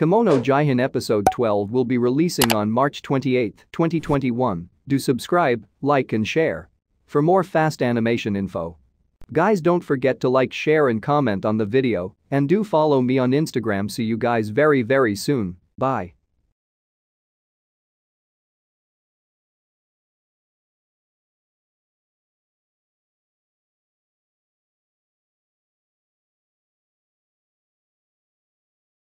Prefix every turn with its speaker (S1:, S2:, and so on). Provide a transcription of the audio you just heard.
S1: Kemono Jihen episode 12 will be releasing on March 28, 2021. Do subscribe, like and share. For more fast animation info. Guys don't forget to like share and comment on the video and do follow me on Instagram see you guys very very soon, bye.